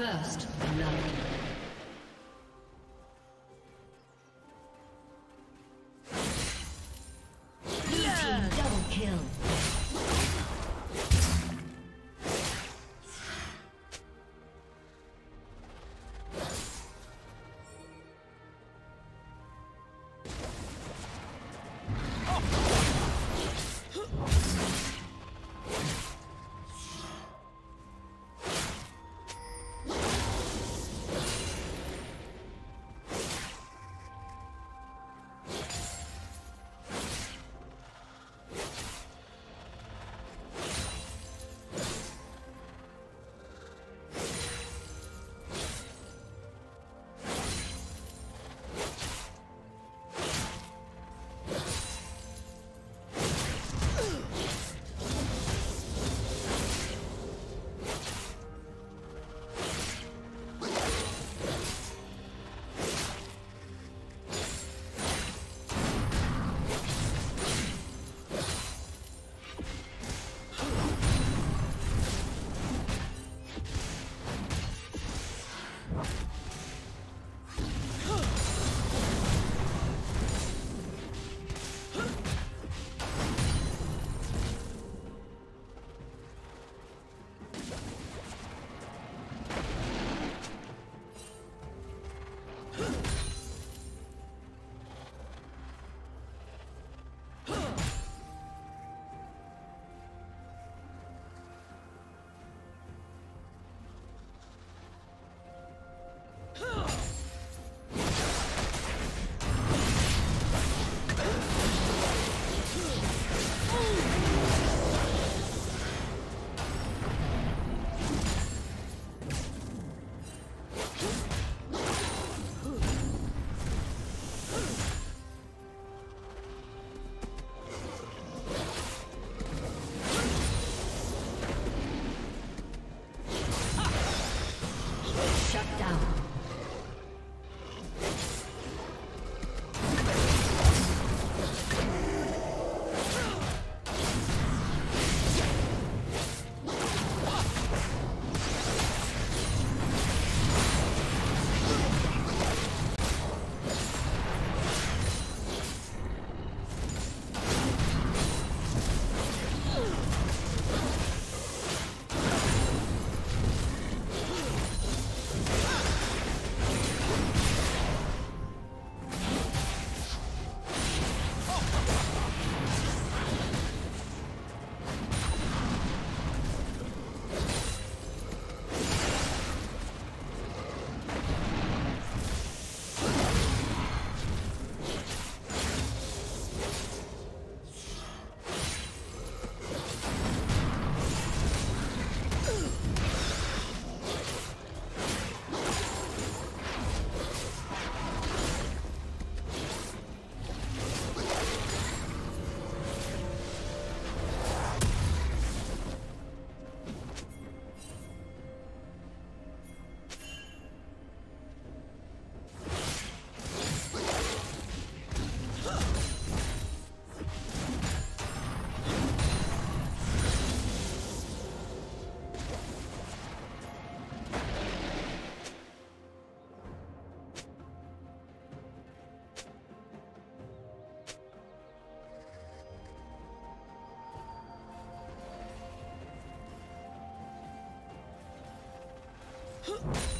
First blood. Huh?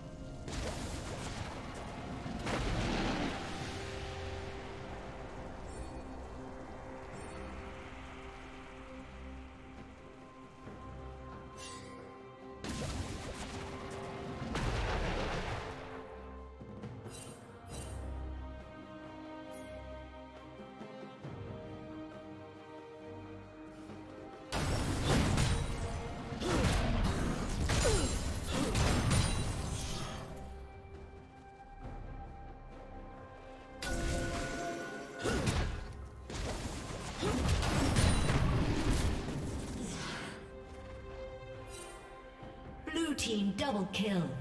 Team double kill.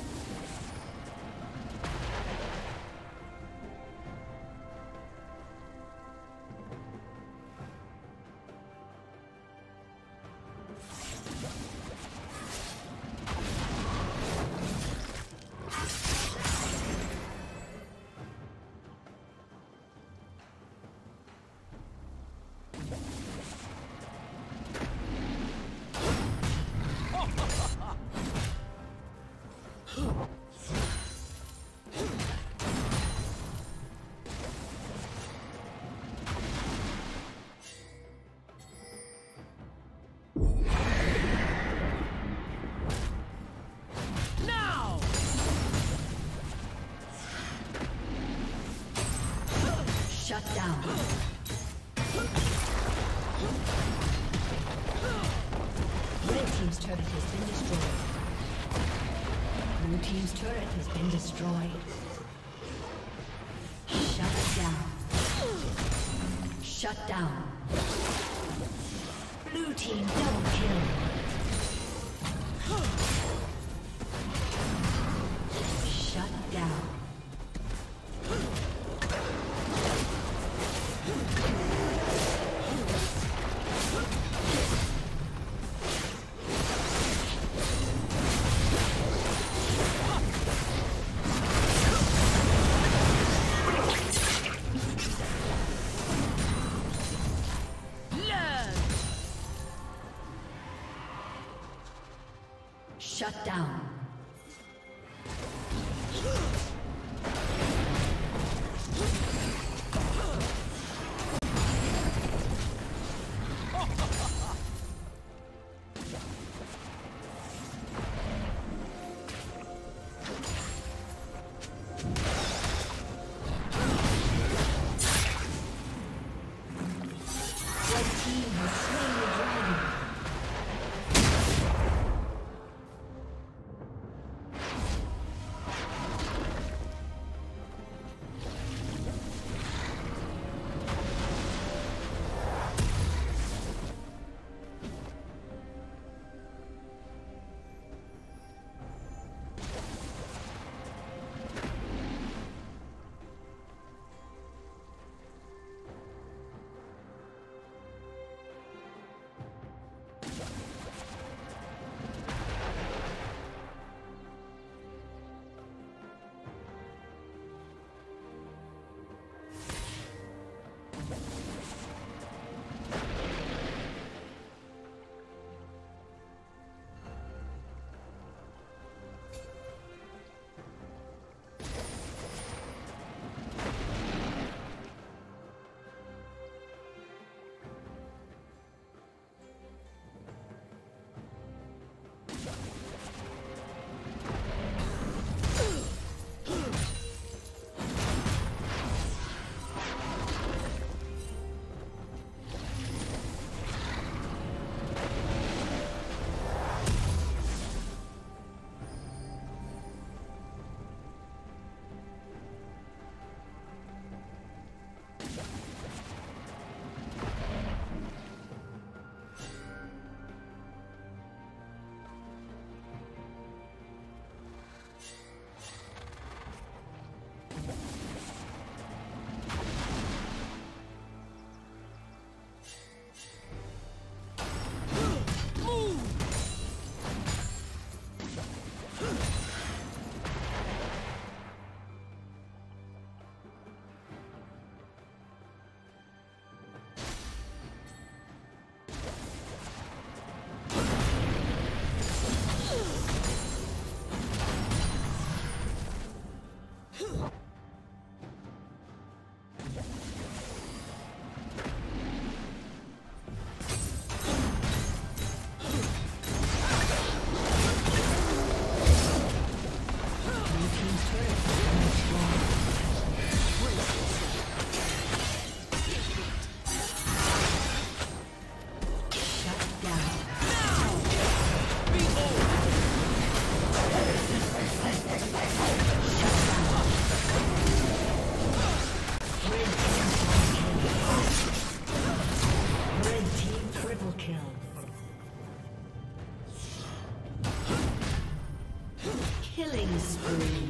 Shut down. Red Team's turret has been destroyed. Blue Team's turret has been destroyed. Shut down. Shut down. Blue Team double kill. spree.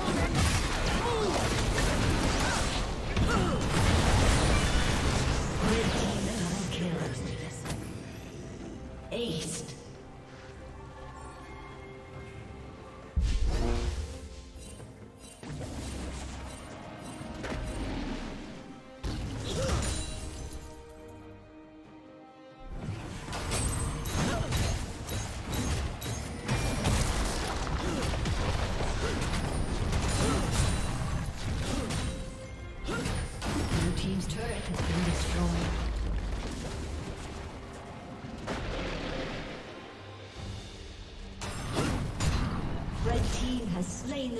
slain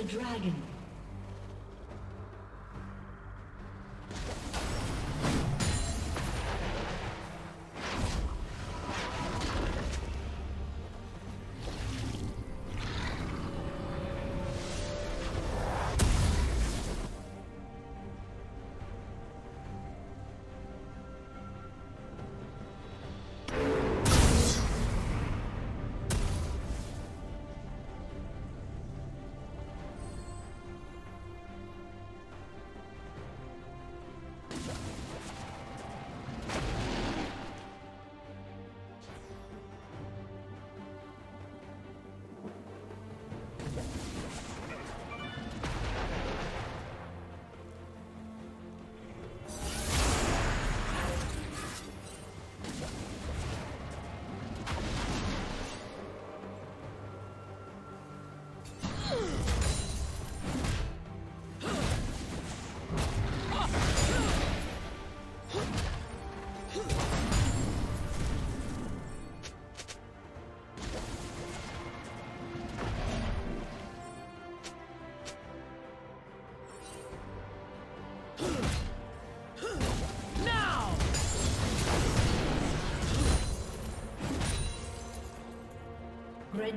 the dragon.